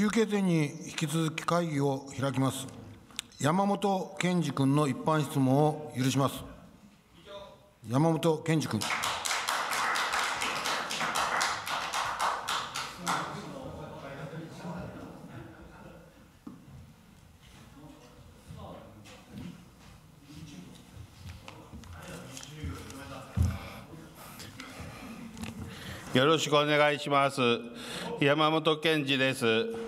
休憩点に引き続き会議を開きます。山本健二君の一般質問を許します。山本健二君。よろしくお願いします。山本健二です。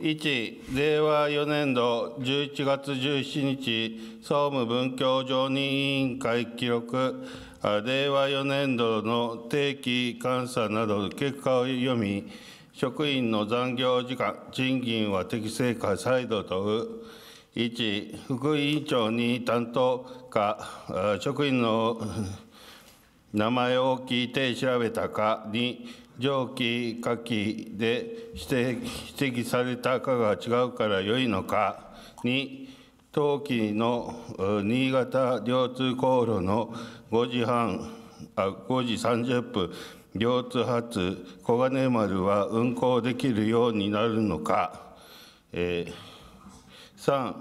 1、令和4年度11月17日、総務文教常任委員会記録、令和4年度の定期監査など結果を読み、職員の残業時間、賃金は適正か再度問う。1、副委員長に担当か、職員の名前を聞いて調べたかに上記下記で指摘されたかが違うから良いのかに当期の新潟両通航路の5時半あ5時30分両津発小金丸は運行できるようになるのか、えー、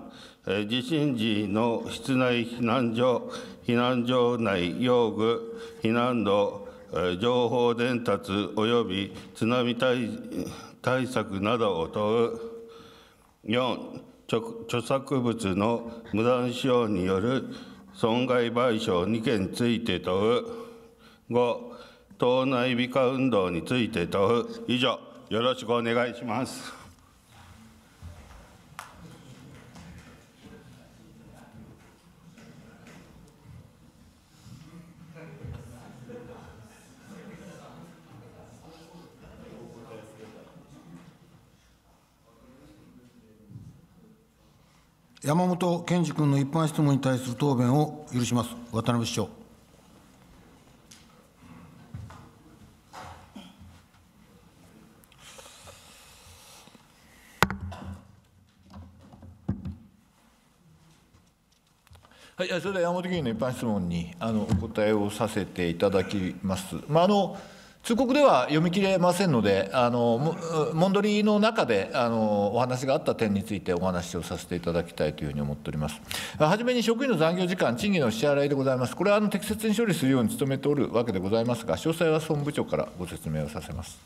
3地震時の室内避難所避難所内用具、避難路、情報伝達及び津波対策などを問う。4、著作物の無断使用による損害賠償2件について問う。5、党内美化運動について問う。以上、よろしくお願いします。山本健二君の一般質問に対する答弁を許します。渡辺市長。はい、それでは山本議員の一般質問にあのお答えをさせていただきます。まあ、あの通告では読み切れませんので、あのもんどりの中であのお話があった点についてお話をさせていただきたいというふうに思っております。はじめに職員の残業時間、賃金の支払いでございます。これはあの適切に処理するように努めておるわけでございますが、詳細は総務部長からご説明をさせます。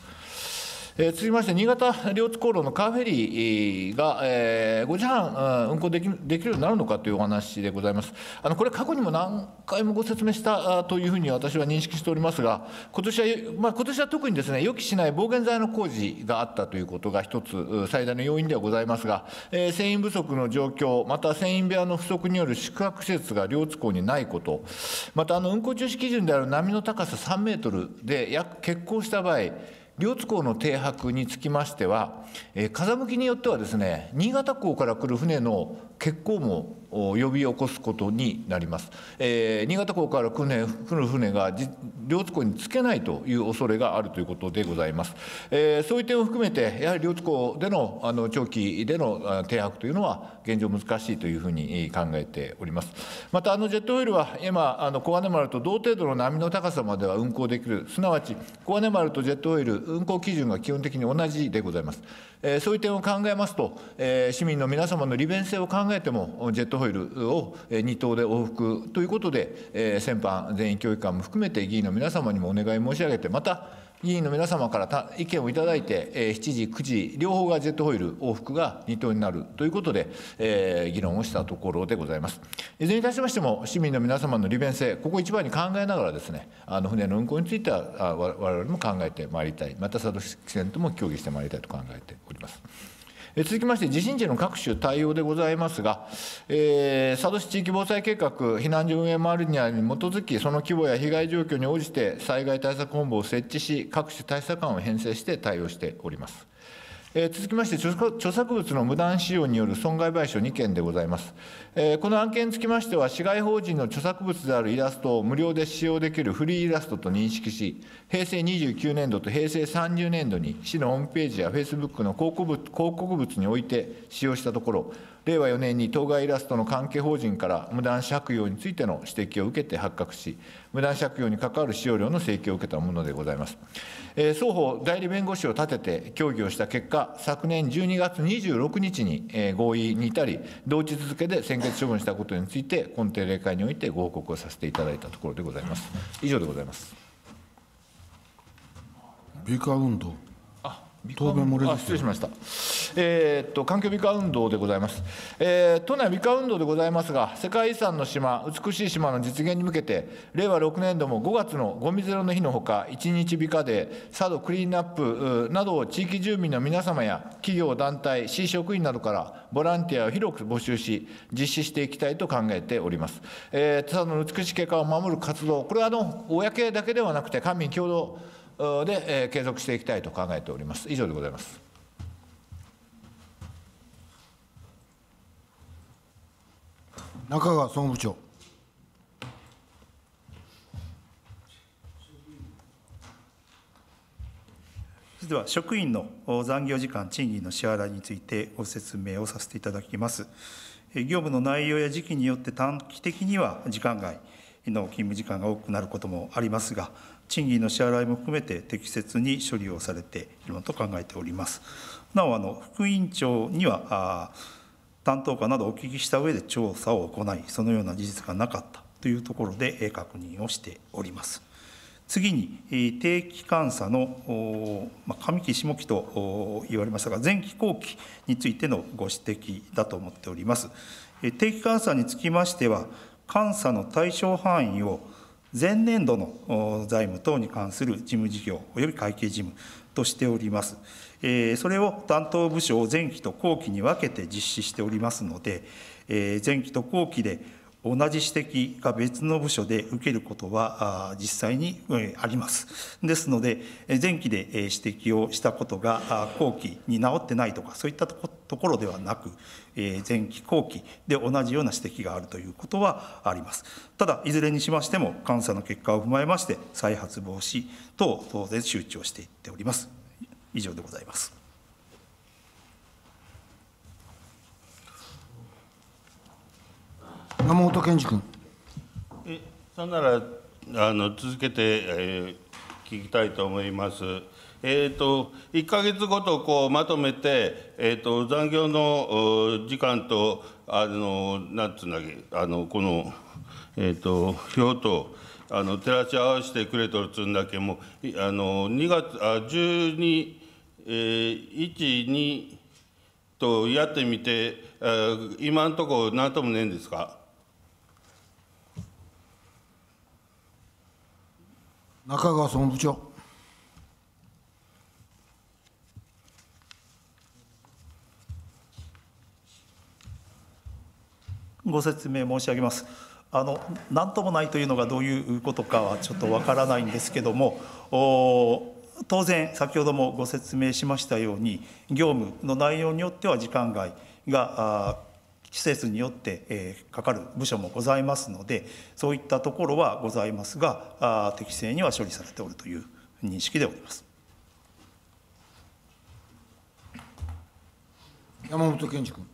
えー、続きまして、新潟両津航路のカーフェリーが、えー、5時半運航できできるようになるのかというお話でございます。あのこれ、過去にも何回もご説明したというふうに私は認識しておりますが、今年は、まあ、今年は特にですね、予期しない防減剤の工事があったということが一つ、最大の要因ではございますが、えー、船員不足の状況、また船員部屋の不足による宿泊施設が両津港にないこと、またあの運航中止基準である波の高さ3メートルで約欠航した場合、両津港の停泊につきましては、え、風向きによってはですね新潟港から来る船の欠航も呼び起こすことになります。えー、新潟港から来る船が両津港につけないという恐れがあるということでございます。えー、そういう点を含めて、やはり両津港でのあの長期での停泊というのは、現状難しいというふうに考えております。また、あのジェットオイルは今、あの小金丸と同程度の波の高さまでは運航できる、すなわち小金丸とジェットオイル、運航基準が基本的に同じでございます。えー、そういう点を考えますと、えー、市民の皆様の利便性を考えても、ジェットホイールを2等で往復ということで、え、先般、全員教育官も含めて議員の皆様にもお願い申し上げて、また、議員の皆様から意見をいただいて、え、7時、9時、両方がジェットホイール、往復が2等になるということで、えー、議論をしたところでございます。いずれにいたしましても、市民の皆様の利便性、ここ一番に考えながらですね、あの船の運航については、わ我々も考えてまいりたい、また佐渡市船とも協議してまいりたいと考えております。続きまして、地震時の各種対応でございますが、えー、佐渡市地域防災計画避難所運営マルニアに基づき、その規模や被害状況に応じて、災害対策本部を設置し、各種対策案を編成して対応しております。えー、続きまして著作物の無断使用による損害賠償2件でございます。えー、この案件につきましては、市外法人の著作物であるイラストを無料で使用できるフリーイラストと認識し、平成29年度と平成30年度に市のホームページやフェイスブックの広告物広告物において使用したところ、令和4年に当該イラストの関係法人から無断借用についての指摘を受けて発覚し、無断借用に関わる使用料の請求を受けたものでございます。えー双方、代理弁護士を立てて協議をした結果、昨年12月26日にえー合意に至り、同地続けで専決処分したことについて、今定例会においてご報告をさせていただいたところでございます。以上でございます。美化運動答弁漏れ失礼しました。えーっと、環境美化運動でございます。えー都内美化運動でございますが、世界遺産の島、美しい島の実現に向けて、令和6年度も5月のゴミゼロの日のほか、一日美化デー、佐渡クリーンナップなどを地域住民の皆様や企業、団体、市職員などからボランティアを広く募集し、実施していきたいと考えております。えー佐渡の美しい景観を守る活動、これはあの公だけではなくて、官民共同で、え継続していきたいと考えております。以上でございます。中川総務部長それでは職員の残業時間、賃金の支払いについてご説明をさせていただきます。業務の内容や時期によって短期的には時間外の勤務時間が多くなることもありますが、賃金の支払いも含めて適切に処理をされているものと考えております。なお、あの副委員長には、担当課などお聞きした上で調査を行い、そのような事実がなかったというところで確認をしております。次に、定期監査の上期、下期と言われましたが、前期後期についてのご指摘だと思っております。定期監査につきましては、監査の対象範囲を前年度の財務等に関する事務事業及び会計事務としております。それを担当部署を前期と後期に分けて実施しておりますので、前期と後期で同じ指摘が別の部署で受けることは実際にあります。ですので、前期で指摘をしたことが後期に直ってないとか、そういったところではなく、前期後期で同じような指摘があるということはあります。ただ、いずれにしましても、監査の結果を踏まえまして、再発防止等当然周知をしていっております。以上でございます。山本健二君えそんならあの続けて、えー聞きたいと思います。えー、と1か月ごとこうまとめて、えー、と残業のお時間とあのなんつうんだっけあのこの、えー、と表とあの照らし合わせてくれとるつんだけもいあの2月あ12、えー、1、2とやってみて、えー今のところ何ともねえんですか？中川総務部長ご説明申し上げます。あの何ともないというのがどういうことかはちょっとわからないんですけども、お当然、先ほどもご説明しましたように、業務の内容によっては時間外があ施設によって、えーかかる部署もございますので、そういったところはございますが、あ適正には処理されておるという認識でおります。山本健二君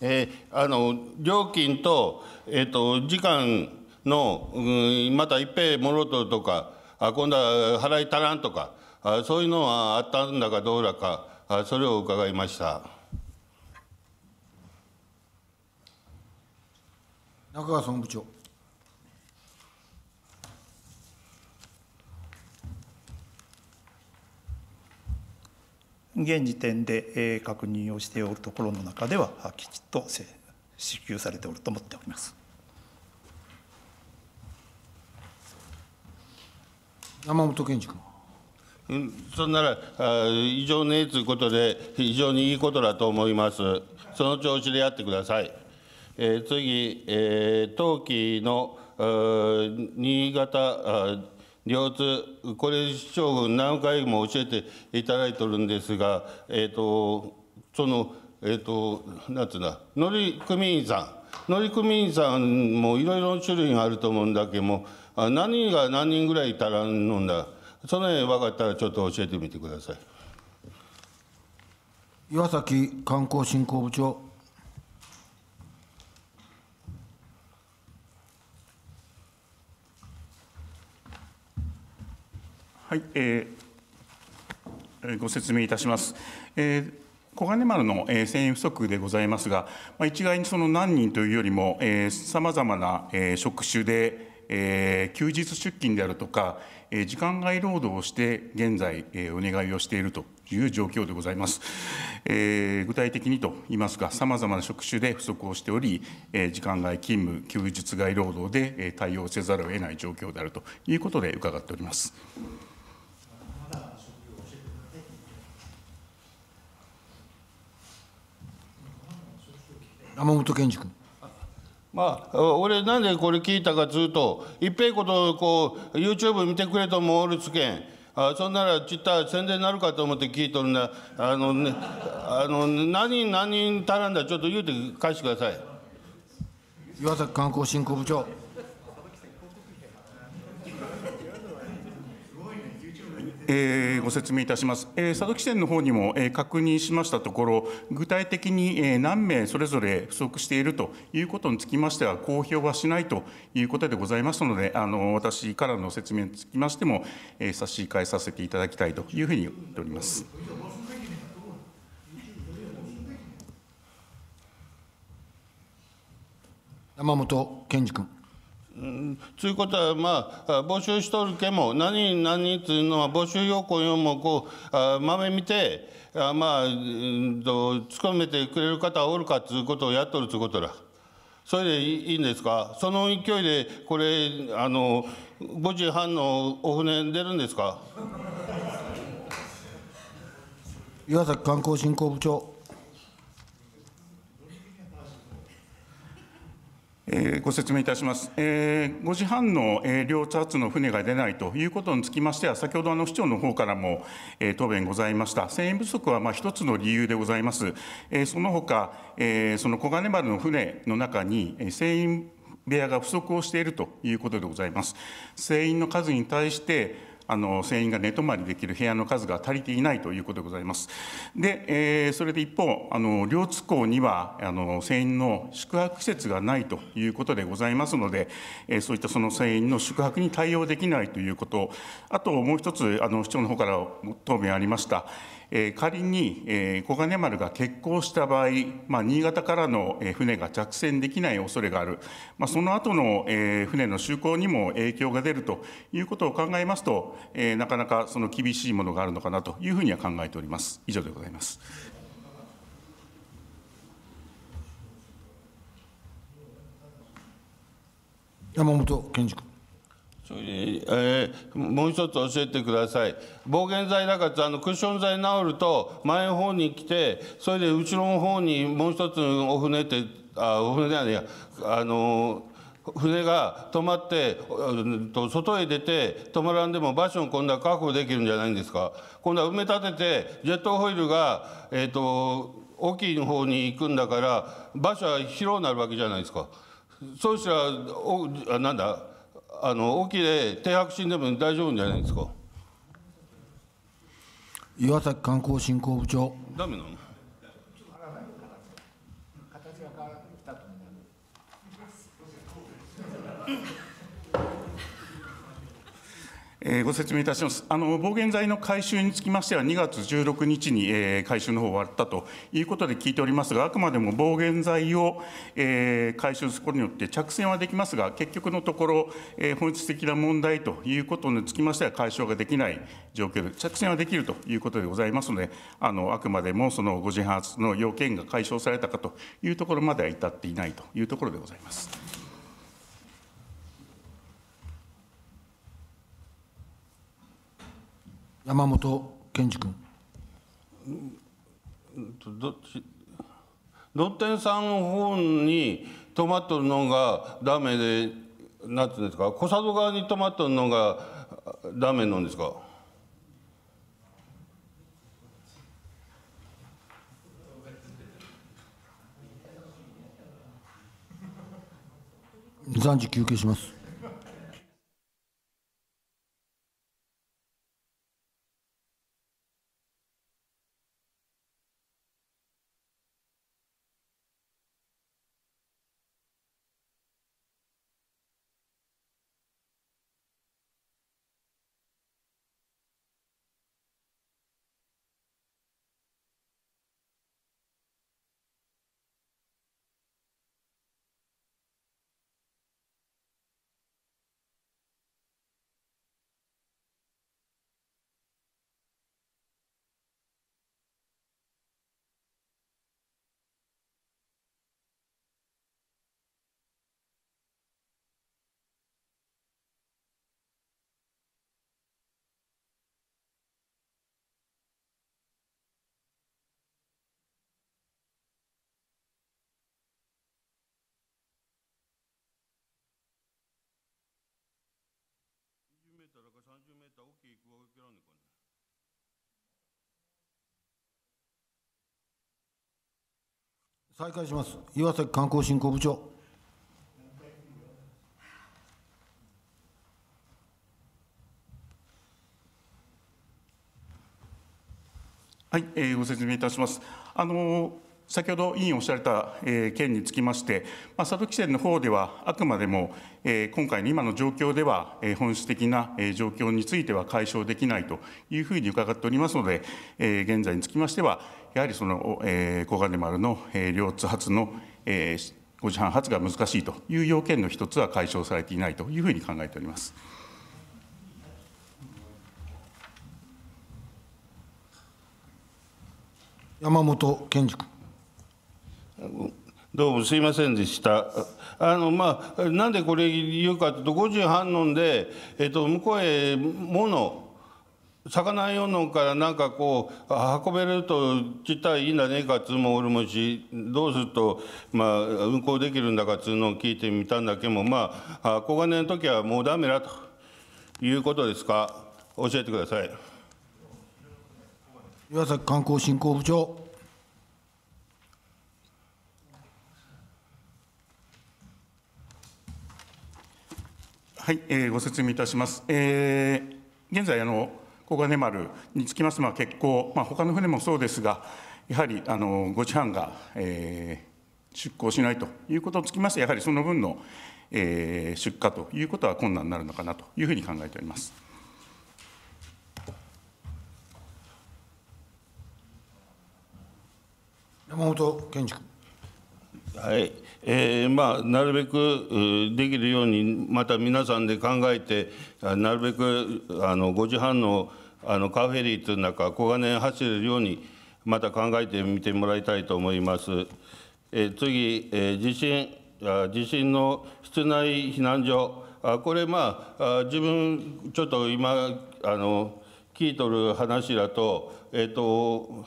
えーあの料金と,、えー、と時間の、うん、またいっぺんもろとるとかあ今度は払い足らんとかあそういうのはあったんだかどうだかあそれを伺いました中川総務部長現時点で、確認をしておるところの中では、きちっと支給されておると思っております。山本健二君。うんそんならあ異常ねえということで非常にいいことだと思います。その調子でやってください、えー次、えー冬季の新潟両津これ市長軍何回も教えていただいてるんですがえっ、とそのえっ、となんつうんだ乗組員さん。乗組員さんもいろいろ種類があると思うんだけどもあ何が何人ぐらいいたらのんだ？その辺分かったらちょっと教えてみてください。岩崎観光振興部長。はい、えー、ご説明いたします。えー小金丸の声援不足でございますが、まあ一概にその何人というよりも、さまざまな職種でえー休日出勤であるとか、えー時間外労働をして現在、えーお願いをしているという状況でございます。えー具体的にと言いますか、さまざまな職種で不足をしており、えー時間外勤務、休日外労働でえー対応せざるを得ない状況であるということで伺っております。山本健二君。まあ、俺なんでこれ聞いたかずっというと一平ことこう YouTube 見てくれともおるつけん。あそんならちった宣伝になるかと思って聞いとるんだ。あの、ね、あの何人何人足らんだちょっと言うて返してください。岩崎観光振興部長。えーご説明いたします。えー佐渡汽船の方にも、えー確認しましたところ、具体的に、えー何名それぞれ不足しているということにつきましては、公表はしないということでございますので、あの私からの説明につきましても、えー差し控えさせていただきたいというふうに思っております。山本健二君。ということは、まあ、募集しとるけも、何何人っていうのは、募集要項もこう、あ豆見て、あまあ、うんと、勤めてくれる方おるかということをやっとるということだ。それでいいいいんですか、その勢いで、これ、あの5時半のお船出るんですか？岩崎観光振興部長。えーご説明いたします。えー5時半の、えー両チャーツの船が出ないということにつきましては、先ほどあの市長の方からも、えー答弁ございました。船員不足はまあ一つの理由でございます。えーその他、えーその小金丸の船の中に、えー船員部屋が不足をしているということでございます。船員の数に対して、あの船員が寝泊まりできる部屋の数が足りていないということでございます。で、えーそれで一方、あの両津港にはあの船員の宿泊施設がないということでございますので、えーそういったその船員の宿泊に対応できないということ、あともう一つ、あの市長の方から答弁ありました。えー仮に、えー小金丸が欠航した場合、まあ、新潟からの船が着船できない恐れがある、まあ、その後のえー船の就航にも影響が出るということを考えますと、えーなかなかその厳しいものがあるのかなというふうには考えております。以上でございます。山本健二君。それでえーもう一つ教えてください、防減剤だからあのクッション剤治ると、前の方に来て、それで後ろの方にもう一つお船って、あお船じゃないや、あの船が止まって、うんと外へ出て、止まらんでも場所を今度は確保できるんじゃないんですか、今度は埋め立てて、ジェットホイールが、えー、と大きい方に行くんだから、場所は広くなるわけじゃないですか。そうしたら、おなんだ、あの沖で停泊しんでも大丈夫じゃないですか。岩崎観光振興部長。ダメなの？えーご説明いたします。あの防減剤の回収につきましては、2月16日に、えー回収の方終わったということで聞いておりますが、あくまでも防減剤を、えー回収することによって着船はできますが、結局のところ、えー本質的な問題ということにつきましては、解消ができない状況で、着船はできるということでございますので、あのあくまでもその5時発の要件が解消されたかというところまでは至っていないというところでございます。山本健二君。どっちロッテンさんの方に止まっとるのがダメで、なんてうんですか、小佐渡側に止まっとるのがダメなんですか。暫時休憩します。再開します。岩崎観光振興部長。はい、えーご説明いたします。あの先ほど委員おっしゃられた、えー件につきまして、まあ、佐渡汽船の方では、あくまでも、えー今回の今の状況では、えー本質的な、えー状況については解消できないというふうに伺っておりますので、えー現在につきましては、やはりその、えー、小金丸の、えー両津発の、えー5時半発が難しいという要件の一つは解消されていないというふうに考えております。山本健二君。どうもすいませんでした。あのまあ、なんでこれ言うかというと、5時半飲んで、えっと、向こうへ物、魚用のからなんかこう運べるとちったらいいんだねえかっつうもおるもしどうするとまあ運行できるんだかっつうのを聞いてみたんだけどもまああ小金の時はもうダメだということですか？教えてください。岩崎観光振興部長。はい、えーご説明いたします。えー現在あの小金丸につきましては欠航、まあ他の船もそうですが、やはりあの5時半が、えー出航しないということにつきまして、やはりその分の、えー出荷ということは困難になるのかなというふうに考えております。山本健二君。はい、えーまあ、なるべくできるように、また皆さんで考えて、なるべくあの5時半のあのカーフェリーという中、小金井走れるように、また考えてみてもらいたいと思います。えー次、えー地震、地震の室内避難所、あこれ、まあ、自分、ちょっと今、あの聞いとる話だと、えっ、と、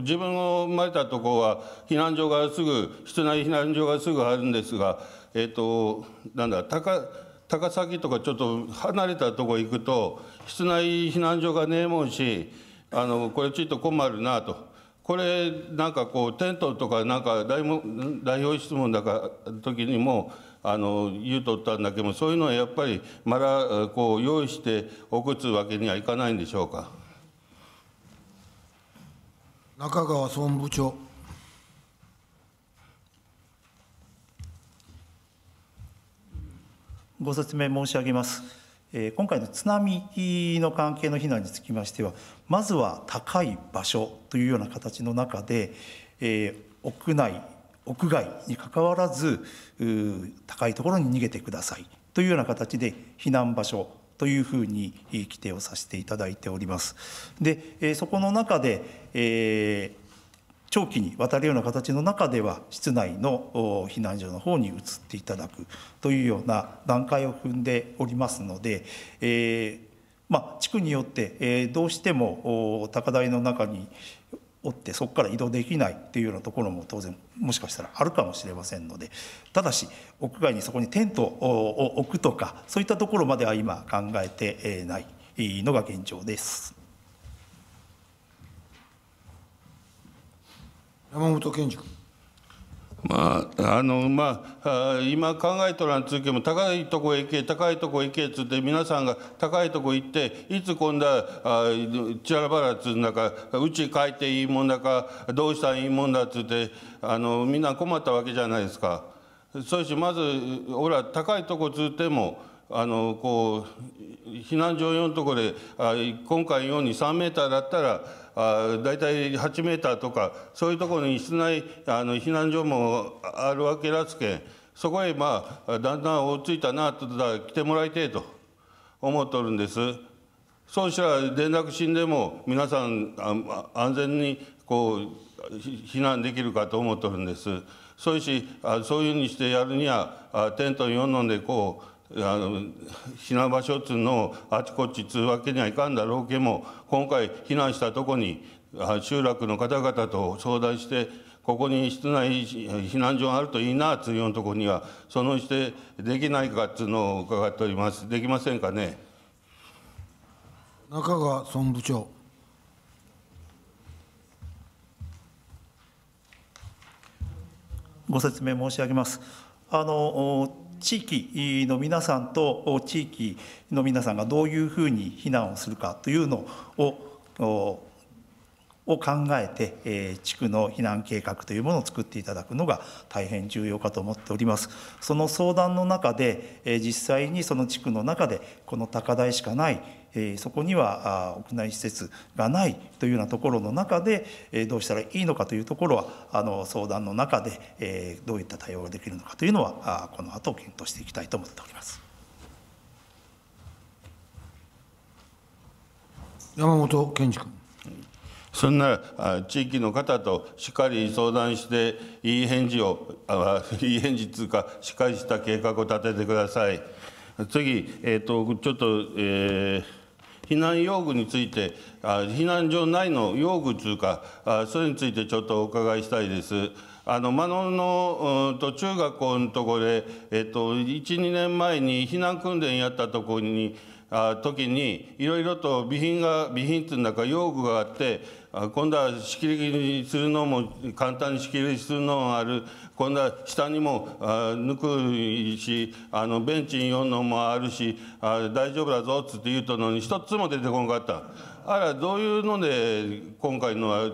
自分の生まれたところは避難所がすぐ室内避難所がすぐあるんですがえっ、となんだ高高崎とかちょっと離れたとこ行くと室内避難所がねえもんしあのこれちょっと困るなと。これなんかこうテントとかなんか代も代表質問だか時にもあの言うとったんだけどもそういうのはやっぱりまだこう用意しておくつわけにはいかないんでしょうか？中川総務部長。ご説明申し上げます。今回の津波の関係の避難につきましては、まずは高い場所というような形の中で、屋内、屋外にかかわらず、高いところに逃げてくださいというような形で避難場所というふうに規定をさせていただいております。で、えそこの中で、えー長期にわたるような形の中では室内の避難所の方に移っていただくというような段階を踏んでおりますので、えーまあ、地区によって、えーどうしても高台の中におってそこから移動できないっていうようなところも当然もしかしたらあるかもしれませんのでただし屋外にそこにテントを置くとかそういったところまでは今考えてないのが現状です。山本健二君。まあ、あのまあ、今考えとらんつうけも高いとこへ行け高いとこへ行けっつって皆さんが高いとこ行っていつ今度はあちらばらっつうんだかうち帰っていいもんだかどうしたらいいもんだっつってあのみんな困ったわけじゃないですか。そうしまず俺は高いとこつってもあのこう避難所用のとこであ今回のように3メーターだったらあ大体8メーターとかそういうところに室内あの避難所もあるわけらすけんそこへまあだんだん追いついたなとだ来てもらいてえと思っとるんです。そうしたら連絡死んでも皆さん安全にこう避難できるかと思っとるんです。そういうしそういうふうにしてやるにはテント4のんでこうあの避難場所っつうのをあちこちつうわけにはいかんだろうけも今回避難したとこにあ集落の方々と相談してここに室内避難所があるといいなっつうようなところにはそのしてできないかっつうのを伺っておりますできませんかね？中川総務部長。ご説明申し上げます。あの地域の皆さんと地域の皆さんがどういうふうに避難をするかというのをを考えて、えー、地区の避難計画というものを作っていただくのが大変重要かと思っております。その相談の中で、えー、実際にその地区の中でこの高台しかないえそこには屋内施設がないというようなところの中で、えどうしたらいいのかというところはあの相談の中で、えどういった対応ができるのかというのはこの後検討していきたいと思っております。山本健二君。そんなら地域の方としっかり相談していい返事を いい返事というかしっかりした計画を立ててください。次、えーと、ちょっと、えー避難用具について、あ避難所内の用具というかあ、それについてちょっとお伺いしたいです。あの真野のうんと中学校のところで、えっと、1、2年前に避難訓練やったところに、時にいろいろと備品が備品っていうか用具があって今度は仕切りにするのも簡単に仕切りするのもある今度は下にも抜くしあのベンチに寄るのもあるしあ大丈夫だぞっつって言うとのに一つも出てこんかった。あらどういうので今回のは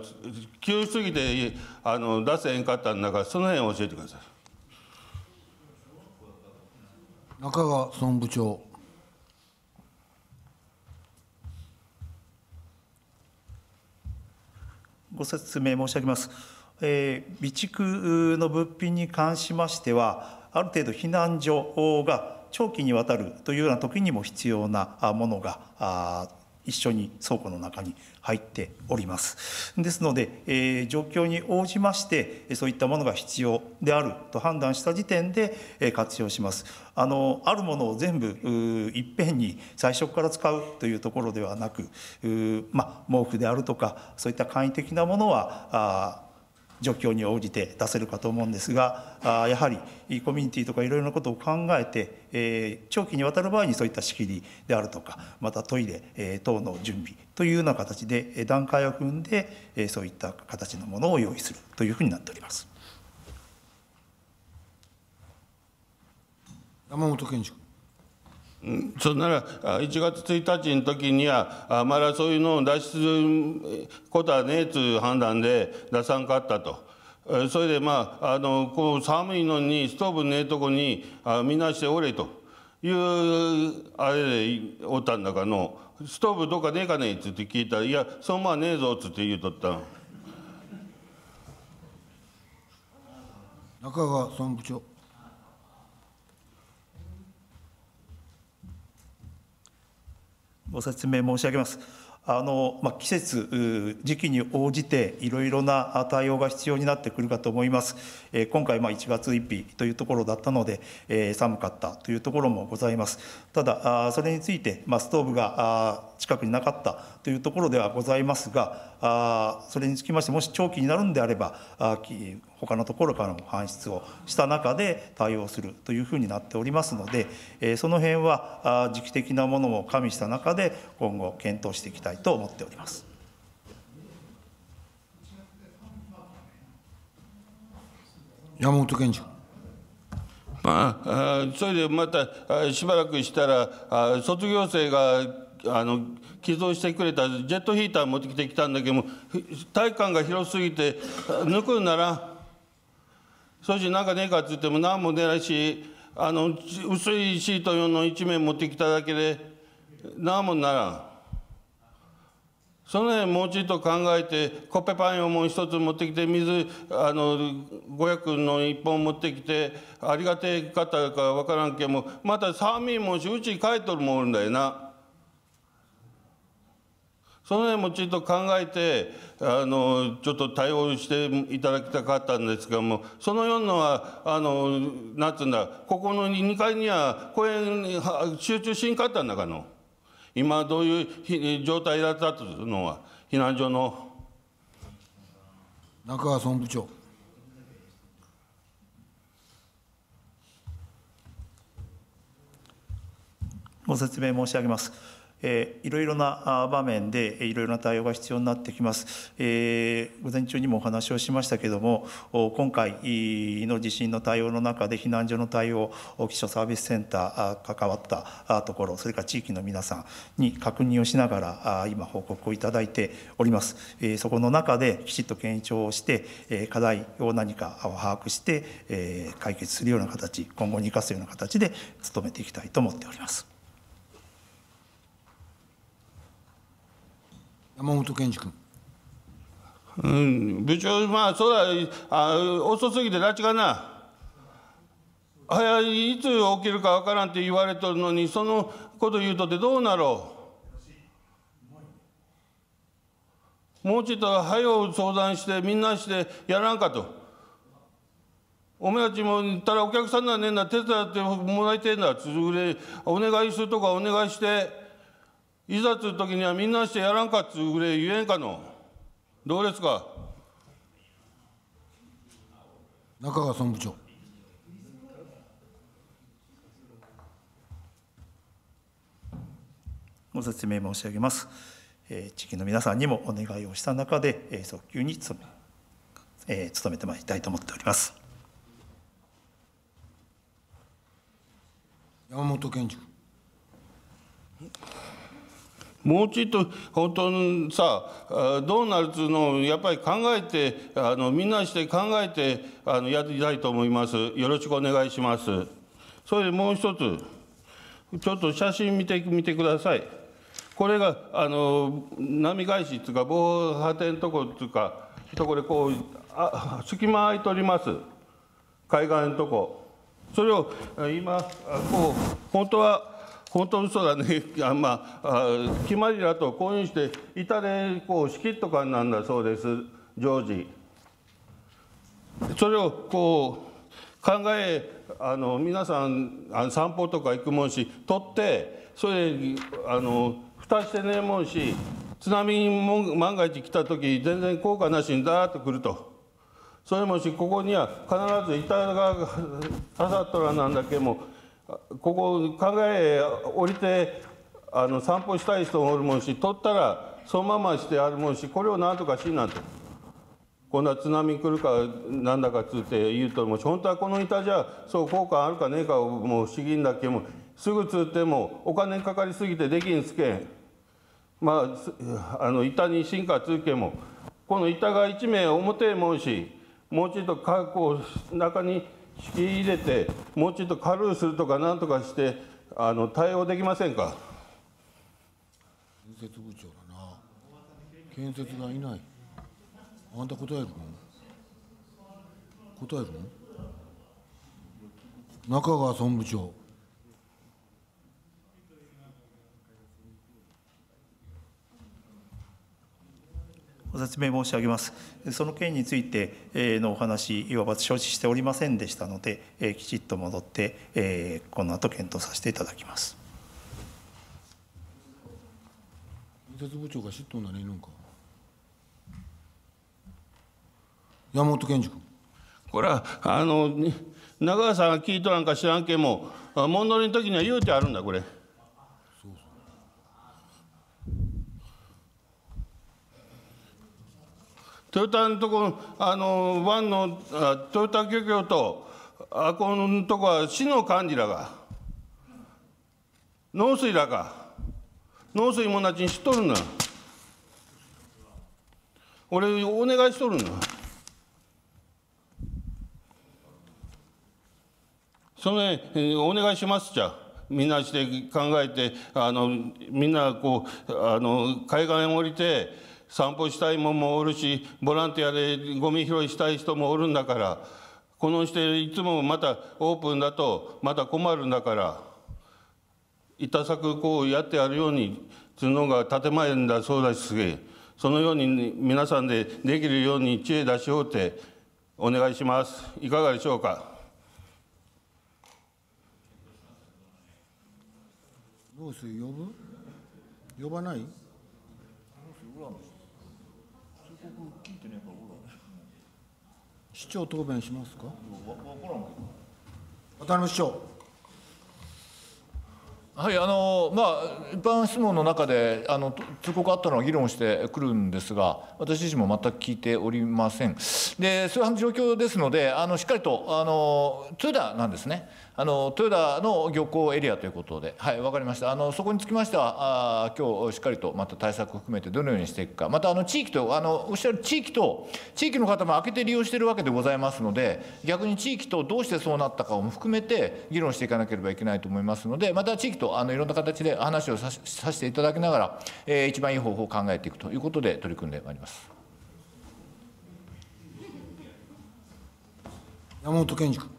急すぎてあの出せへんかったんだからその辺教えてください。中川総務部長。ご説明申し上げます。えー、備蓄の物品に関しましては、ある程度避難所が長期にわたるというような時にも必要なものが一緒に倉庫の中に入っております。ですので、えー、状況に応じまして、そういったものが必要であると判断した時点で、えー、活用します。あのあるものを全部いっぺんに最初から使うというところではなく、まあ、毛布であるとかそういった簡易的なものはあ状況に応じて出せるかと思うんですがやはりコミュニティとかいろいろなことを考えて、え長期にわたる場合にそういった仕切りであるとかまたトイレ、え等の準備というような形で段階を踏んで、えそういった形のものを用意するというふうになっております。山本健二君そんなら1月1日の時にはまだそういうのを出することはねえという判断で出さんかったと。それでまああのこう寒いのにストーブねえとこにみんなしておれというあれでおったんだかのストーブどっかねえかねえっつって聞いたら「いやそんまねえぞ」っつって言うとったの。中川総務部長ご説明申し上げます。あのまあ、季節、時期に応じていろいろな対応が必要になってくるかと思います。えー、今回、まあ、1月1日というところだったので、えー、寒かったというところもございます。ただ、あそれについて、まあ、ストーブがあ近くになかったというところではございますが、あそれにつきまして、もし長期になるんであれば、あ他のところからの搬出をした中で対応するというふうになっておりますので、えその辺は時期的なものも加味した中で今後検討していきたいと思っております。山本健二まあ、それでまたしばらくしたら卒業生があの寄贈してくれたジェットヒーター持ってきてきたんだけども体感が広すぎて抜くんならそして何かねえかって言っても何も出ないしあの薄いシート用の一面持ってきただけで何もならん。その辺もうちょっと考えてコッペパンをもう一つ持ってきて水あの500の一本持ってきてありがてえ方か分からんけどもまた三味もしうち帰っとるもんだよな。その辺もちょっと考えてあのちょっと対応していただきたかったんですがもそのようなのはあのなんつうんだここの2階には公園に集中しんかったんだからの。今どういう状態だったというのは避難所の。中川総務部長。ご説明申し上げます。えーいろいろな場面でえーいろいろな対応が必要になってきます。えー午前中にもお話をしましたけれども、今回の地震の対応の中で避難所の対応、お気象サービスセンターあ関わったあところ、それから地域の皆さんに確認をしながら、あ今報告をいただいております。えーそこの中できちっと検証をして、えー課題を何かを把握して、えー解決するような形、今後に生かすような形で努めていきたいと思っております。山本健二君。うん、部長、まあ、それはあ遅すぎて拉致がな、早い、いつ起きるかわからんって言われとるのに、そのこと言うとってどうなろう。もうちょっと早う相談して、みんなしてやらんかと。おめたちもたらお客さんなんねんだ、手伝ってもらいてえんだ、つぐれ、お願いするとかお願いして、いざつう時にはみんなしてやらんかっつうぐれ言えんかの。どうですか？中川総務部長。ご説明申し上げます。えー地域の皆さんにもお願いをした中で、えー早急に努め,、えー努めてまいりたいと思っております。山本健二君。もうちょっと本当にさどうなるっつうのをやっぱり考えてあのみんなして考えてあのやりたいと思います。よろしくお願いします。それでもう一つちょっと写真見てみてください。これがあの波返しっていうか防波堤のとこっていうかとこでこうあ隙間空いております。海岸のとこ。それを今こう本当は本当嘘だね。あまあ決まりだとこういうふうにして板でこう仕切っとかなんだそうです。常時それをこう考えあの皆さんあの散歩とか行くもんし取ってそれあの蓋してねえもんし津波も万が一来た時全然効果なしにダーッと来ると。それもしここには必ず板が刺さっとらなんだけどもここ考え降りてあの散歩したい人もおるもんし取ったらそのまましてあるもんしこれをなんとかしんなんと今度は津波来るかなんだかつって言うともし本当はこの板じゃそう効果あるかねえかをもう不思議んだっけもすぐつってもお金かかりすぎてできんすけん。まああの板に進化つうけもこの板が一面表へもんしもうちょっとかこ中に引き入れてもうちょっと軽うするとかなんとかしてあの対応できませんか？建設部長だな。建設がいない。あんた答えるの？答えるの？中川総務部長。ご説明申し上げます。その件についてえーのお話、いわば承知しておりませんでしたので、えーきちっと戻って、えーこの後検討させていただきます。建設部長が知っとんなねえのんか。山本健二君。これはあのに中川さんが聞いとらんか知らんけんもあモンドリの時には言うてあるんだこれ。トヨタのとこあの湾のあトヨタ漁協とあこのとこは市の幹事らが農水らが農水もなちに知っとるんだ俺お願いしとるんだそのね、えーお願いしますじゃ。みんなして考えてあのみんなこうあの海岸へ降りて散歩したいもんもおるしボランティアでゴミ拾いしたい人もおるんだからこのしていつもまたオープンだとまた困るんだから板作こうやってやるようにするのが建前だそうだしそのように皆さんでできるように知恵出しようってお願いします。いかがでしょうか？どうする？呼ぶ？呼ばない？市長答弁しますか？渡辺市長はいあのまあ、一般質問の中であの通告あったのは議論してくるんですが、私自身も全く聞いておりません。でそういう状況ですので、あのしっかりとあの豊田なんですね。あの豊田の漁港エリアということで、はい、分かりました。あのそこにつきましては、あ今日しっかりとまた対策を含めてどのようにしていくか、またあの地域とあのおっしゃる地域と地域の方も開けて利用しているわけでございますので、逆に地域とどうしてそうなったかを含めて議論していかなければいけないと思いますので、また地域とあのいろんな形で話をささせていただきながら、えー、一番いい方法を考えていくということで取り組んでまいります。山本健二君。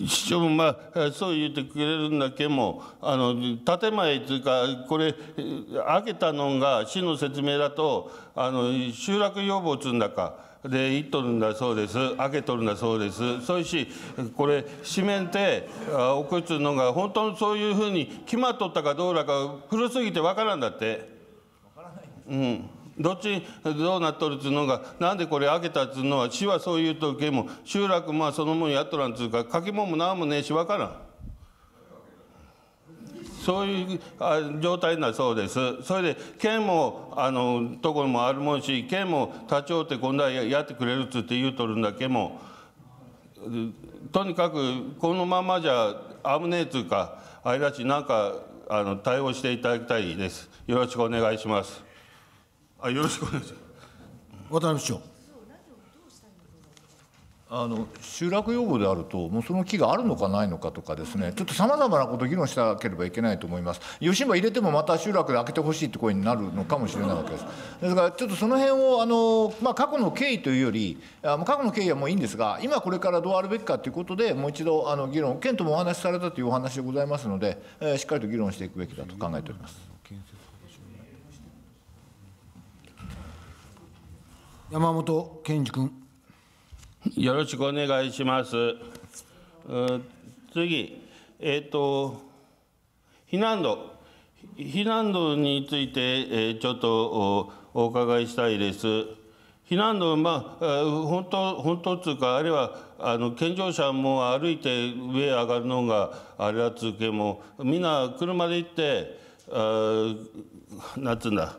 市長もまあそう言ってくれるんだけどもあの建前というかこれ開けたのが市の説明だとあの集落要望つうんだかで言っとるんだそうです開けとるんだそうです。そういうしこれ閉めて送るのが本当にそういうふうに決まっとったかどうだか古すぎてわからんだって。うんどっちどうなっとるっつうのがなんでこれ開けたっつうのは市はそういう時も集落まあそのもんやっとらんつうか書き物も何もねえし分からん。そういう状態なそうです。それで県もあのところもあるもんし県も立ち寄って今度はやってくれるっつって言うとるんだけもとにかくこのままじゃ危ねえっつうかあれだしなんかあの対応していただきたいです。よろしくお願いします。あよろしくお願いします渡辺市長あの集落用語であると、もうその木があるのかないのかとかですね、ちょっとさまざまなことを議論しなければいけないと思います。吉島入れてもまた集落で開けてほしいって声になるのかもしれないわけです。ですから、ちょっとその辺をあの、まあ、過去の経緯というより、あ過去の経緯はもういいんですが、今これからどうあるべきかということで、もう一度あの議論、県ともお話しされたというお話でございますので、えー、しっかりと議論していくべきだと考えております。山本健二君。よろしくお願いします。次、えっ、ー、と、避難路、避難路について、えー、ちょっとお伺いしたいです。避難路、まあ、本当、本当つうか、あるいは、あの健常者も歩いて上上がるのがあれだつうけも、みんな車で行って、あなんつうんだ、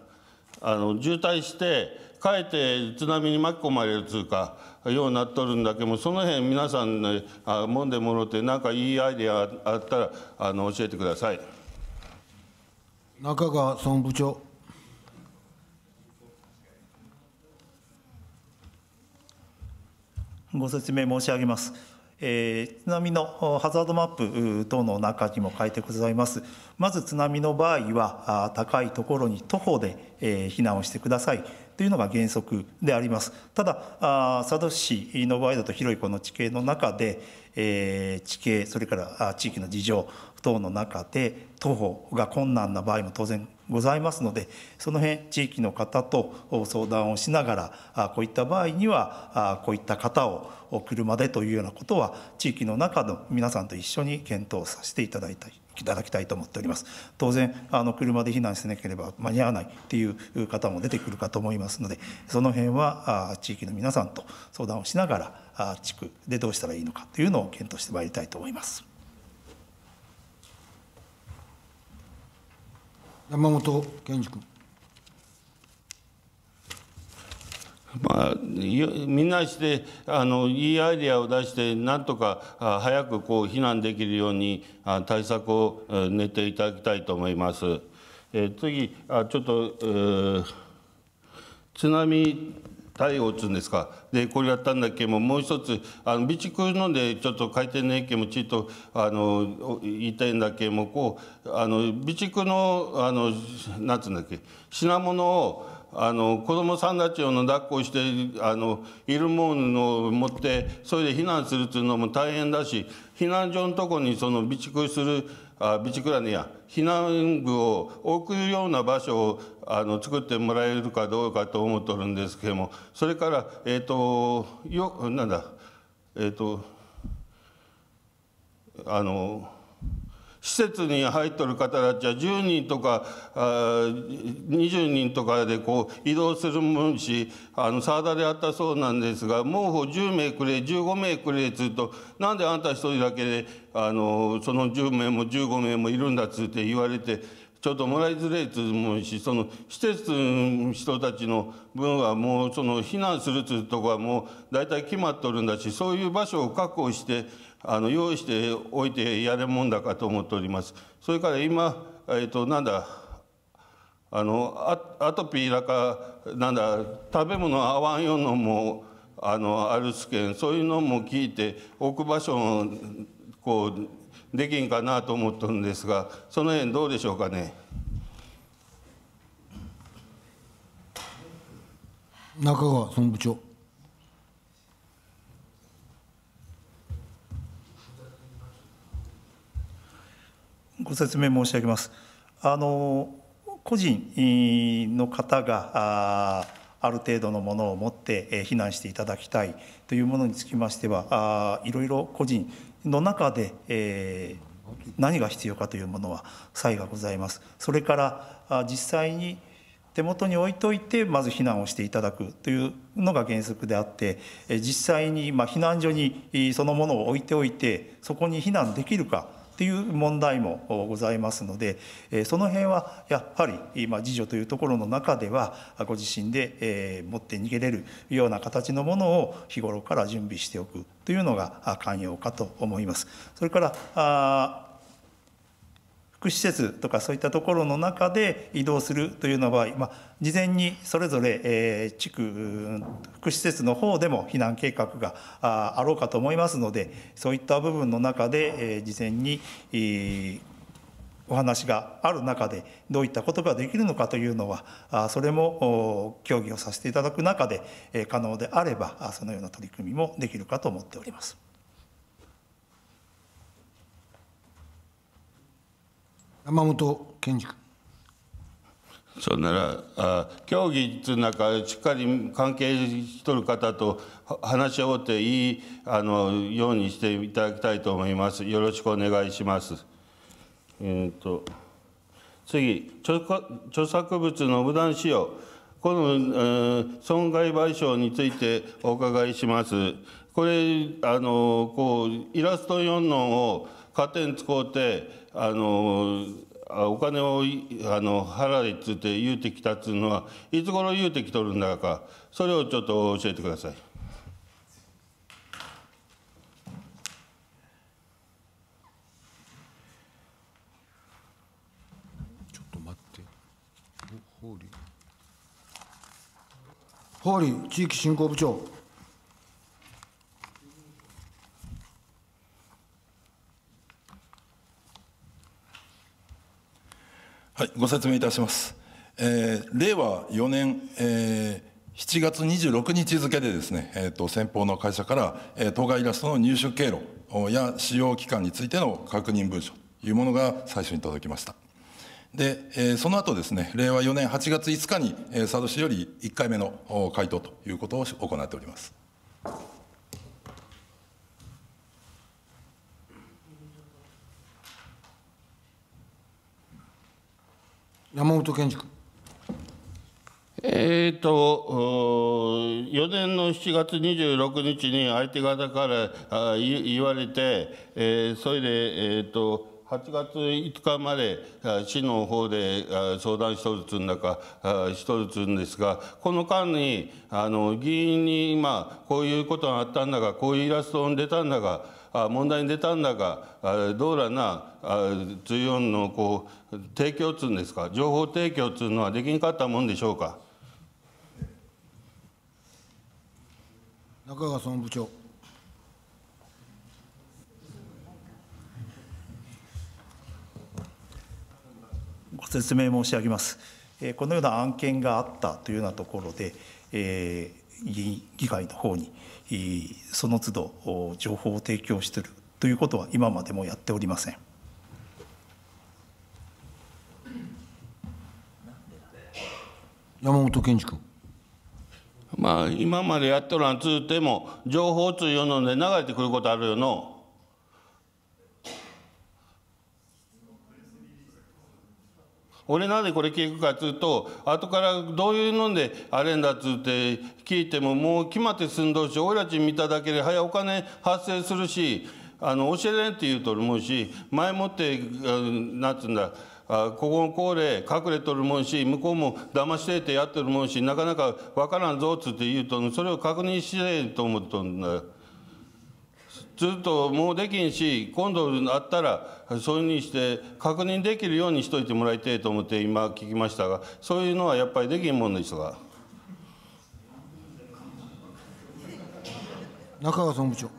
あの渋滞して、かえって津波に巻き込まれるつうか、ようなっとるんだけどもその辺皆さんねあもんでもろて何かいいアイデアあったらあの教えてください中川総務部長ご説明申し上げます。えー、津波のハザードマップ等の中にも書いてございます。まず津波の場合は、高いところに徒歩で、えー、避難をしてください。というのが原則であります。ただ、佐渡市の場合だと広いこの地形の中で、え、地形、それから地域の事情等の中で、徒歩が困難な場合も当然ございますので、その辺、地域の方と相談をしながら、こういった場合には、こういった方を車でというようなことは、地域の中の皆さんと一緒に検討させていただいたい。いただきたいと思っております。当然、あの車で避難しなければ間に合わないっていう方も出てくるかと思いますので、その辺は地域の皆さんと相談をしながら、地区でどうしたらいいのかというのを検討してまいりたいと思います。山本健二君。まあ、みんなしてあのいいアイデアを出してなんとか早くこう避難できるように対策を練っていただきたいと思います。えー、次あちょっと、えー、津波対応っつうんですかでこれやったんだっけももう一つあの備蓄のでちょっと書いてねえけもちっとあの言いたいんだけもこうあの備蓄のあのなんつうんだっけ品物をあの子供さんたちを抱っこしてあのいるものを持ってそれで避難するっていうのも大変だし避難所のとこにその備蓄するあ備蓄らねや避難具を置くような場所をあの作ってもらえるかどうかと思っとるんですけどもそれからえっ、ー、とよなんだえっ、ー、とあの施設に入っとる方たちは10人とか20人とかでこう移動するもんしあの沢田であったそうなんですが毛布10名くれ15名くれっつうとなんであんた一人だけであのその10名も15名もいるんだっつって言われて。ちょっともらいづれいつもしその施設の人たちの分はもうその避難するというとこはもう大体決まっとるんだしそういう場所を確保してあの用意しておいてやるもんだかと思っております。それから今、えー、となんだあのアトピーだかなんだ食べ物合わんようのもあのあるすけんそういうのも聞いて置く場所をこうできんかなと思ってるんですがその辺どうでしょうかね？中川総務部長。ご説明申し上げます。あの個人の方がある程度のものを持って避難していただきたいというものにつきましてはいろいろ個人の中で、え、何が必要かというものは差異がございます。それから実際に手元に置いといてまず避難をしていただくというのが原則であって実際に避難所にそのものを置いておいてそこに避難できるかっていう問題もございますのでその辺はやっぱり今自助というところの中ではご自身で持って逃げれるような形のものを日頃から準備しておくというのが肝要かと思います。それから福祉施設とかそういったところの中で移動するというような場合、まあ、事前にそれぞれ、えー、地区福祉施設の方でも避難計画がああろうかと思いますのでそういった部分の中で、えー、事前に、えー、お話がある中でどういったことができるのかというのはそれも協議をさせていただく中で、可能であればそのような取り組みもできるかと思っております。山本健二君。そんならあ協議という中しっかり関係しとる方と話し合っていいあのようにしていただきたいと思います。よろしくお願いします。えーと、次著作物の無断使用この、えー、損害賠償についてお伺いします。これあのこうイラスト4のを勝手に使うてあのお金をあの払えっつって言うてきたっつうのはいつ頃言うてきとるんだかそれをちょっと教えてください。ちょっと待って。法理法理地域振興部長はい、ご説明いたします。えー、令和4年、えー、7月26日付でですね、えーと、先方の会社から、えー、当該イラストの入手経路や使用期間についての確認文書というものが最初に届きました。で、えー、その後ですね、令和4年8月5日に、えー、佐渡市より1回目の回答ということを行っております。山本健二君。えーと、4年の7月26日に相手方から言われて、えー、それで、えーと、8月5日まで市の方で相談しとるつんだかしとるつんですがこの間にあの議員に、まあ、こういうことがあったんだがこういうイラストが出たんだが問題に出たんだがどうらな14のこう提供っつうんですか情報提供っつうのはできんかったもんでしょうか？中川総務部長ご説明申し上げます。このような案件があったというようなところで、えー、議会の方にその都度情報を提供しているということは今までもやっておりません。山本健二君。まあ今までやっとらんつっても情報ついうので流れてくることあるよの。俺なんでこれ聞くかっつうと後からどういうのであれんだっつって聞いてももう決まって済んどるし俺たち見ただけで早お金発生するしあの教えれんって言うとるもんし前もってなんつうんだあここのこれ隠れとるもんし向こうも騙してってやってるもんしなかなか分からんぞっつって言うとそれを確認してと思っとんだよ。ずっともうできんし今度あったらそういうふうにして確認できるようにしといてもらいたいと思って今聞きましたがそういうのはやっぱりできんもんですが。中川総務部長。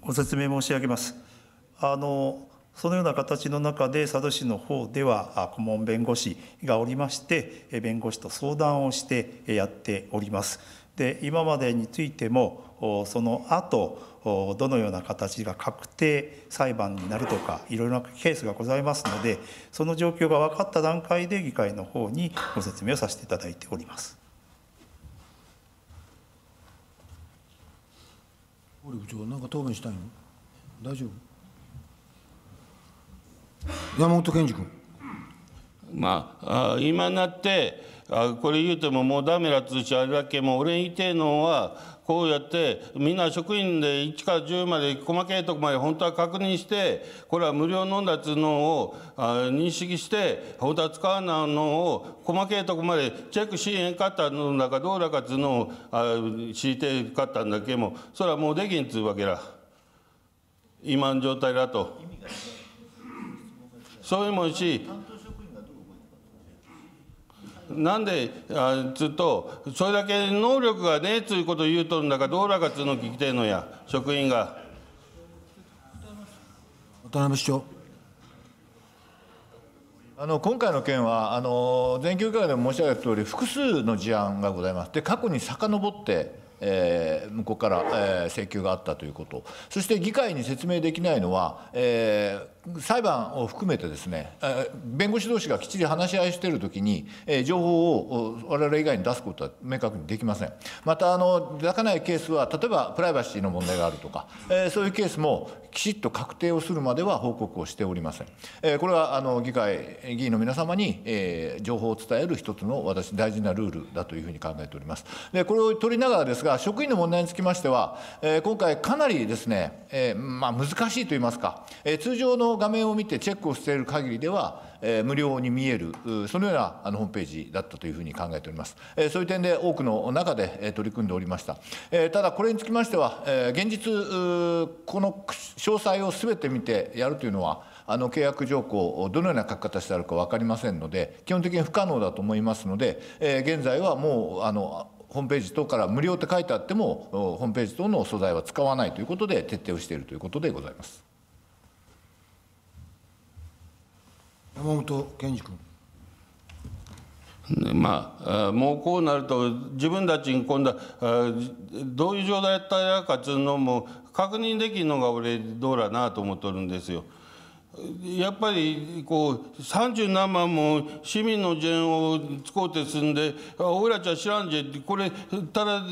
ご説明申し上げます。あのそのような形の中で佐渡市の方では顧問弁護士がおりまして弁護士と相談をしてやっております。で今までについてもその後どのような形が確定裁判になるとかいろいろなケースがございますのでその状況が分かった段階で議会の方にご説明をさせていただいております。堀部長なんか答弁したいの？大丈夫？山本健二君。まあ、あ今なってあこれ言うてももうダメだっつうしあれだけもう俺に言いてえのはこうやってみんな職員で1から10まで細けいとこまで本当は確認してこれは無料飲んだっつうのをあ認識して本当は使わないのを細けいとこまでチェックしへんかったのだかどうだかっつうのをあ知りてかったんだけどもそれはもうできんっつうわけだ今の状態だと。そういうもんしなんであずっとそれだけ能力がねえということを言うとるんだかどうだかっつうのを聞きてんのや職員が。渡辺市長あの今回の件はあの全球会でも申し上げた通り複数の事案がございますで過去に遡ってえー、向こうから、えー、請求があったということ。そして議会に説明できないのは、えー、裁判を含めてですね、えー、弁護士同士がきっちり話し合いしているときに、えー、情報を我々以外に出すことは明確にできません。またあの出かないケースは例えばプライバシーの問題があるとか、えー、そういうケースもきちっと確定をするまでは報告をしておりません、えー、これはあの議会議員の皆様に、えー、情報を伝える一つの私大事なルールだというふうに考えております。でこれを取りながらですが職員の問題につきましては、えー、今回かなりですね、えーまあ、難しいといいますか、えー、通常の画面を見てチェックをしている限りでは、えー、無料に見えるそのようなあのホームページだったというふうに考えております、えー、そういう点で多くの中で、えー、取り組んでおりました、えー、ただこれにつきましては、えー、現実この詳細をすべて見てやるというのはあの契約条項どのような書き方してあるか分かりませんので基本的に不可能だと思いますので、えー、現在はもうあのホームページ等から無料って書いてあってもホームページ等の素材は使わないということで徹底をしているということでございます。山本健二君。まあ、もうこうなると自分たちに今度はどういう状態だったかっていうのも確認できるのが俺どうだなと思っとるんですよ。やっぱりこう30何万も市民の順を使うて済んで「俺らちゃ知らんじゃ」これただあ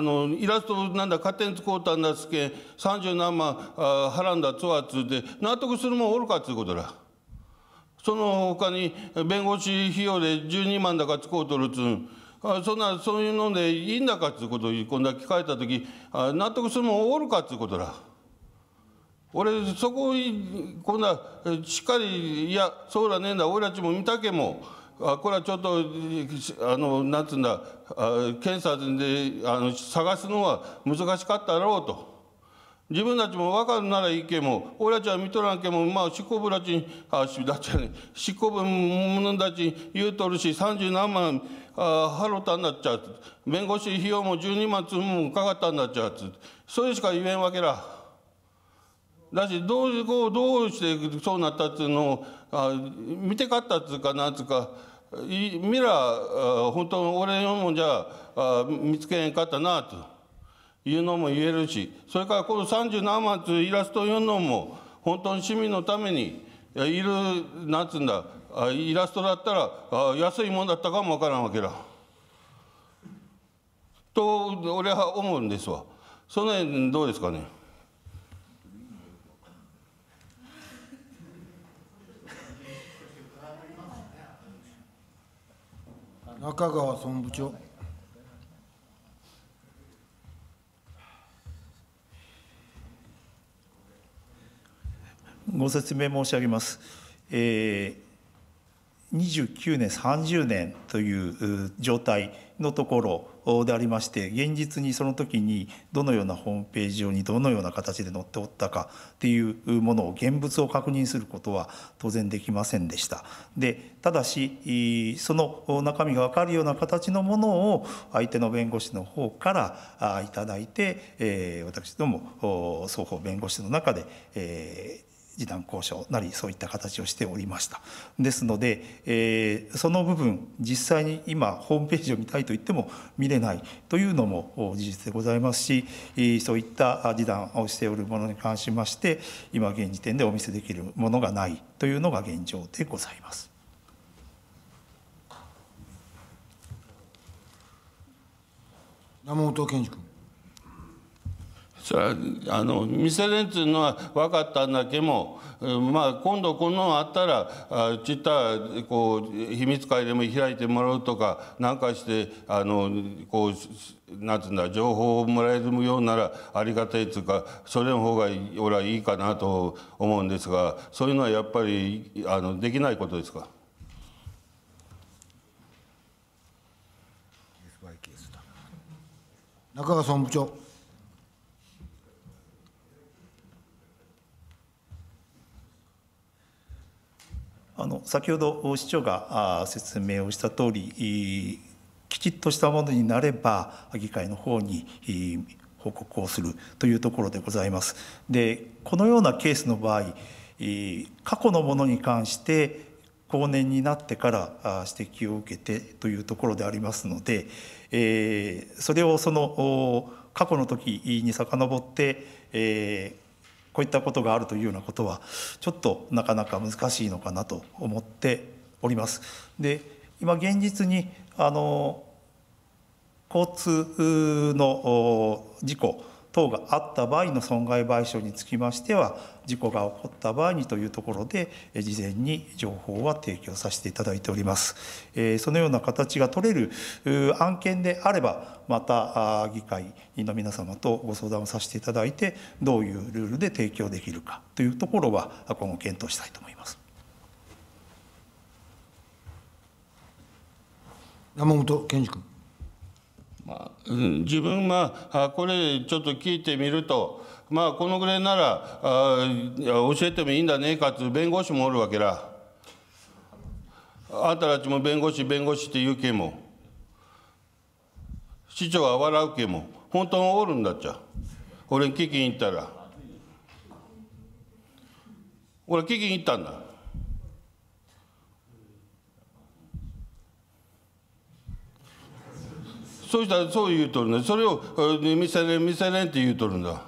のイラストなんだ勝手に使うたんだっすけ30何万払んだつわっつうて納得するもんおるかっつうことだ。その他に弁護士費用で12万だか使うとるつんあそんなそういうのでいいんだかっつうことを今度は聞かれた時あ納得するもんおるかっつうことだ。俺そこに今度はしっかりいやそうだねえんだ俺たちも見たけもあこれはちょっとあのなんつうんだあ検査であの探すのは難しかったろうと。自分たちも分かるならいいけも俺たちは見とらんけもまあ執行部たちにあだっちゃね執行部者たちに言うとるし30何万あ払ったんだっちゃう弁護士費用も12万つもかかったんだっちゃうそれしか言えんわけだ。だしどうこうどうしてそうなったっていうのをあ見てかったっていうかなんつうかミラー本当俺のもんじゃあ見つけへんかったなというのも言えるしそれからこの30何万っていうイラストを読むのも本当に市民のためにいるなんつうんだイラストだったら安いもんだったかもわからんわけだ。と俺は思うんですわ。その辺どうですかね？中川総務部長。ご説明申し上げます。えー29年、30年というう状態のところでありまして、現実にその時にどのようなホームページ上にどのような形で載っておったかっていうものを、現物を確認することは当然できませんでした。で、ただし、その中身が分かるような形のものを相手の弁護士の方からあいただいて、私ども双方弁護士の中で、えー示談交渉なりそういった形をしておりました。ですので、えーその部分実際に今ホームページを見たいと言っても見れないというのも事実でございますし、そういった示談をしておるものに関しまして今現時点でお見せできるものがないというのが現状でございます。山本健二君。それはあの見せれんっていうのは分かったんだけどうんまあ今度こんなのあったらあちったこう秘密会でも開いてもらうとかなんかしてあのこうなんてうんだ情報をもらえるようならありがたいっていうかそれの方が俺はいいかなと思うんですがそういうのはやっぱりあのできないことですか？中川総務部長。あの先ほど市長が説明をした通りきちっとしたものになれば議会の方に報告をするというところでございます。でこのようなケースの場合過去のものに関して後年になってから指摘を受けてというところでありますので、えそれをその過去の時に遡って、えこういったことがあるというようなことはちょっとなかなか難しいのかなと思っております。で今現実にあの交通の事故等があった場合の損害賠償につきましては事故が起こった場合にというところでえ事前に情報は提供させていただいております。えーそのような形が取れる案件であればまた議会の皆様とご相談をさせていただいてどういうルールで提供できるかというところは今後検討したいと思います。山本健二君。まあ、自分はあこれちょっと聞いてみるとまあこのぐらいならあ教えてもいいんだねかつ弁護士もおるわけだあんたたちも弁護士弁護士って言うけも。市長は笑うけも。本当はおるんだっちゃ。俺に聞きに行ったら。俺聞きに行ったんだ。そうしたらそう言うとるんだそれをえ見せれん見せれんって言うとるんだ。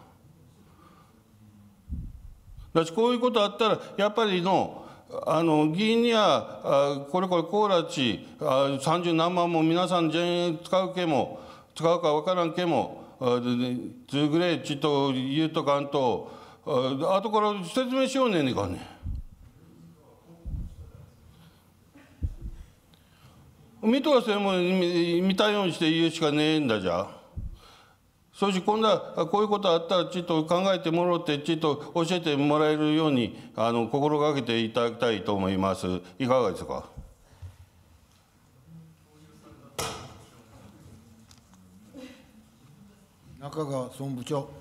だしこういうことあったらやっぱりのあの議員にはあこれこれこうらちあ三十何万も皆さん全員使うけも使うか分からんけもあででずぐれちと言うとかんとあ後から説明しようねんねかね見とらせも見見たようにして言うしかねえんだじゃ。そして今度はこういうことあったらちょっと考えてもらってちょっと教えてもらえるようにあの心がけていただきたいと思いますいかがですか？中川総務部長。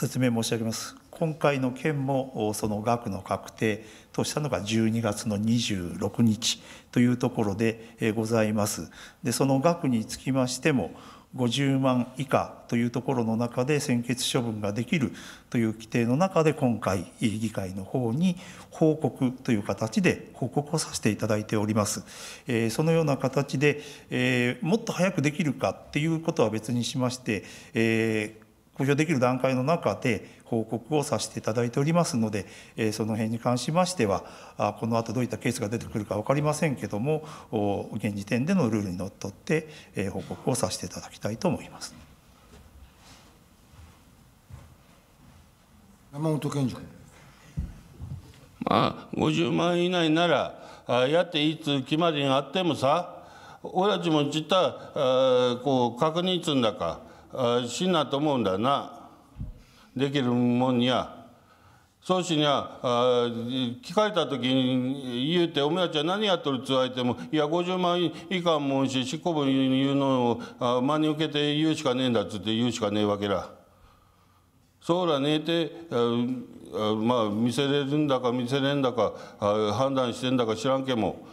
説明申し上げます。今回の件もその額の確定としたのが12月の26日というところでございます。で、その額につきましても、50万以下というところの中で専決処分ができるという規定の中で今回議会の方に報告という形で報告をさせていただいております。えそのような形で、えもっと早くできるかっていうことは別にしまして、え公表できる段階の中で報告をさせていただいておりますので、えーその辺に関しましては、あこの後どういったケースが出てくるか分かりませんけども、お現時点でのルールにのっとって、えー報告をさせていただきたいと思います。山本健二君。まあ、50万以内なら、あやっていいつ決まりがあってもさ、俺たちも実はあこう確認すんだか、あしんなと思うんだな。できるもんには。そうしにゃあ聞かれた時に言うて「お前たちは何やっとる?」つわれても「いや50万以下もんし執行部に言うのを真に受けて言うしかねえんだ」っつって言うしかねえわけだ。そうらねえてあまあ見せれるんだか見せれんだか判断してんだか知らんけも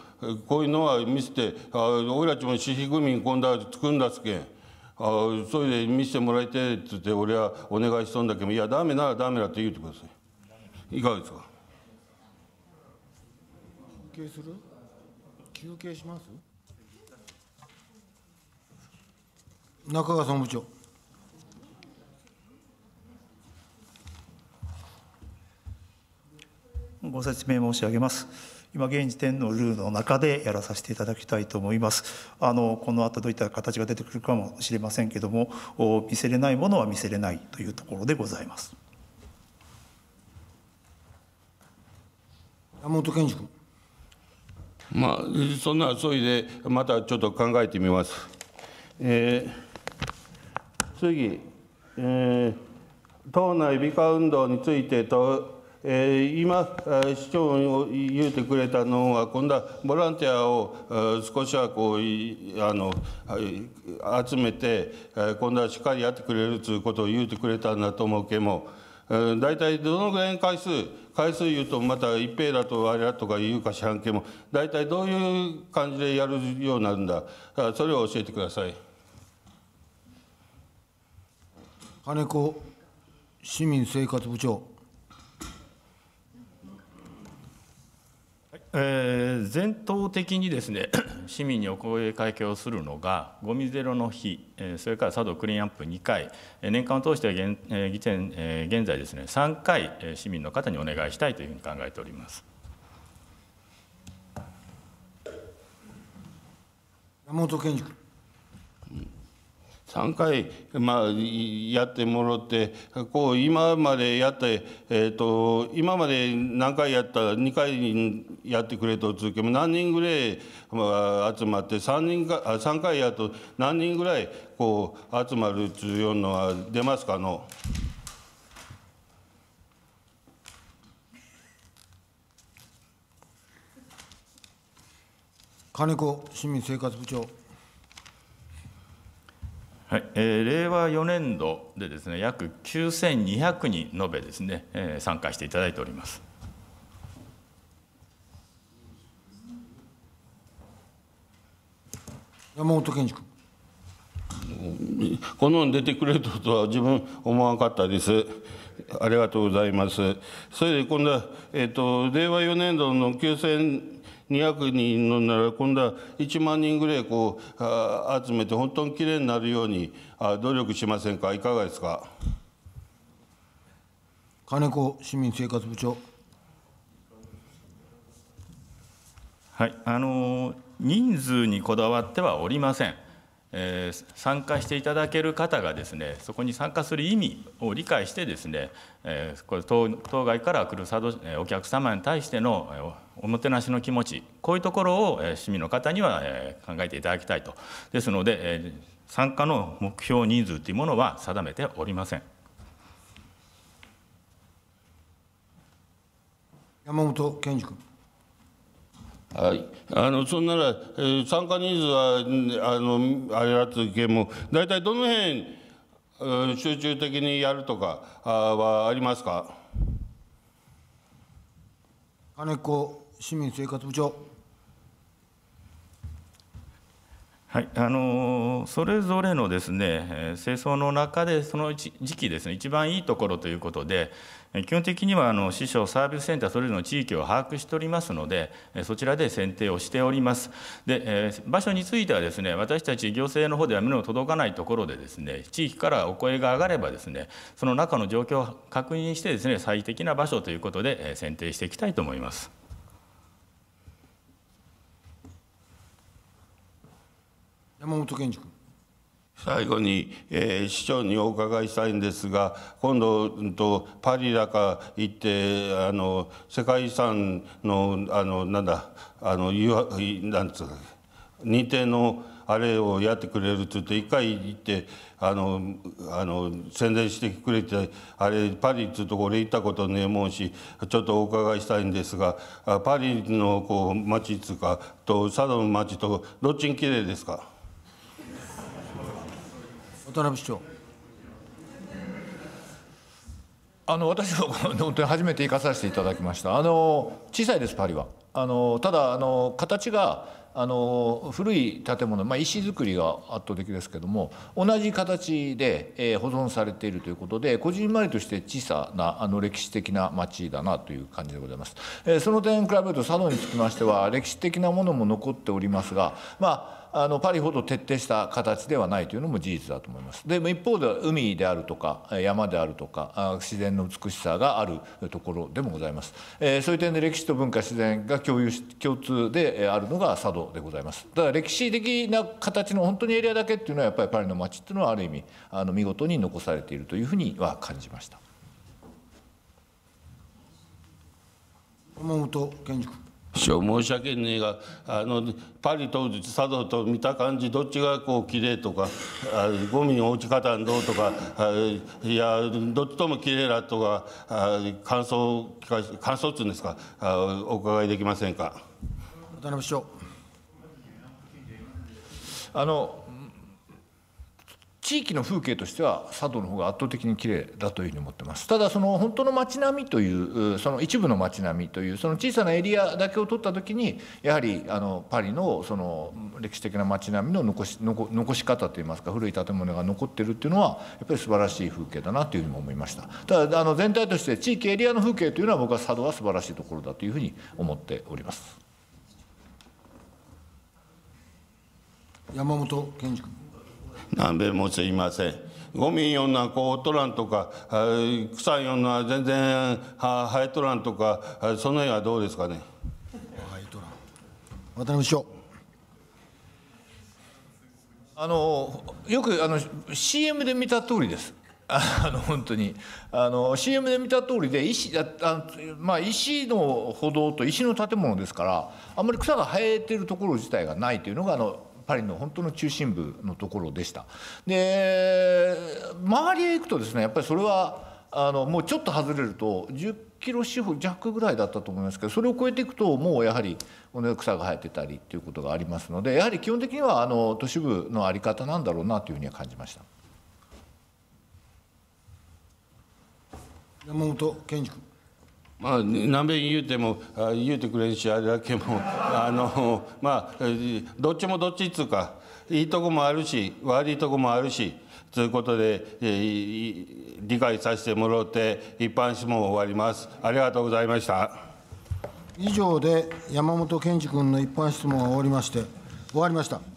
こういうのは見せてあ俺たちも私費組今度は作るんだすけん。あそれで見せてもらいてっつって俺はお願いしとんだけどいやダメならダメだって言うてください。いかがですか？休憩する？休憩します？中川総務部長。ご説明申し上げます。今現時点のルールの中でやらさせていただきたいと思います。あのこの後どういった形が出てくるかもしれませんけども、お見せれないものは見せれないというところでございます。山本健二君。まあそんなそれでまたちょっと考えてみます。えー、次、えー、党内美化運動についてと、えー、今市長を言うてくれたのは今度はボランティアを少しはこうあの集めて今度はしっかりやってくれるということを言うてくれたんだと思うけども大体どのぐらいの回数回数言うとまた一平だとあれだとか言うか知らんけも大体どういう感じでやるようになるんだそれを教えてください金子市民生活部長。えー、全党的にですね 市民にお声かけをするのがゴミゼロの日、えー、それから佐渡クリーンアップ2回、えー、年間を通して現,、えー現えー、現在ですね3回、えー、市民の方にお願いしたいというふうに考えております山本健二君。3回、まあ、やってもろってこう今までやって、えーと、今まで何回やったら2回やってくれと続けも何人ぐらい、まあ、集まって3人か3回やると何人ぐらいこう集まるというのは出ますかの？金子市民生活部長。はいえー、令和4年度でですね約9200人延べですね、えー、参加していただいております。山本健二君。この出てくれるとは自分思わなかったです。ありがとうございます。それで今度は、えっ、ー、と、令和4年度の9200人のなら、今度は1万人ぐらいこうあ集めて、本当にきれいになるようにあ努力しませんか、いかがですか？金子市民生活部長。はい、あの人数にこだわってはおりません。えー、参加していただける方がですねそこに参加する意味を理解してですね、えー、これ当当該から来る佐渡お客様に対してのおもてなしの気持ちこういうところを市民の方には考えていただきたいとですので、えー、参加の目標人数というものは定めておりません山本健二君。はい、あのそんなら、えー、参加人数はあのあれだとけも大体どの辺、えー、集中的にやるとかあはありますか？金子市民生活部長。はい、あのそれぞれのですね清掃の中でその時期ですね一番いいところということで基本的にはあの師匠サービスセンターそれぞれの地域を把握しておりますのでそちらで選定をしております。で場所についてはですね私たち行政の方では目の届かないところでですね地域からお声が上がればですねその中の状況を確認してですね最適な場所ということで選定していきたいと思います。山本健二君。最後に、えー、市長にお伺いしたいんですが、今度、うん、とパリだか行ってあの世界遺産のあのなんだあのなんつうか認定のあれをやってくれるって言って一回行ってあのあの宣伝してくれてあれパリっていうところ行ったことねえもんしちょっとお伺いしたいんですがパリのこう街っつうかと佐渡の街とどっちに綺麗ですか？渡辺市長。あの私も 本当に初めて行かさせていただきました。あの小さいですパリは。あのただあの形があの古い建物、まあ、石造りが圧倒的ですけども同じ形で、えー、保存されているということでこじんまりとして小さなあの歴史的な町だなという感じでございます。えー、その点比べると佐渡につきましては歴史的なものも残っておりますがまああのパリほど徹底した形ではないというのも事実だと思います。でも一方で海であるとか山であるとか自然の美しさがあるところでもございます。えー、そういう点で歴史と文化自然が共有し共通であるのが佐渡でございます。だから歴史的な形の本当にエリアだけっていうのはやっぱりパリの街っていうのはある意味あの見事に残されているというふうには感じました。山本健二君。申し訳ねえがあのパリと佐渡と見た感じどっちがこう綺麗とかあゴミの落ち方どうとかあいやどっちとも綺麗だとかあ感想感想っていうんですかあお伺いできませんか？渡辺市長。あの地域の風景としては佐渡の方が圧倒的に綺麗だというふうに思ってます。ただその本当の街並みというその一部の街並みというその小さなエリアだけを取った時にやはりあのパリのその歴史的な街並みの残し残し方といいますか古い建物が残ってるっていうのはやっぱり素晴らしい風景だなというふうにも思いました。ただあの全体として地域エリアの風景というのは僕は佐渡は素晴らしいところだというふうに思っております。山本健二君。何べんもすいません。ゴミようなこうとらんとか臭いような全然生えとらんとかその辺はどうですかね？生えとらん。渡辺市長。あのよくあの CM で見た通りです。あの本当に。あの CM で見た通りで石ああまあ、石の歩道と石の建物ですからあんまり草が生えてるところ自体がないというのがあのパリの本当の中心部のところでした。で周りへ行くとですねやっぱりそれはあのもうちょっと外れると10キロ四方弱ぐらいだったと思いますけどそれを超えていくともうやはり草が生えてたりということがありますのでやはり基本的にはあの都市部の在り方なんだろうなというふうには感じました。山本健二君まあ、何べん言うても言うてくれんしあれだけも あのまあどっちもどっちっつうかいいとこもあるし悪いとこもあるしということで、えー、理解させてもらって一般質問を終わります。ありがとうございました。以上で山本健二君の一般質問が終わりまして終わりました。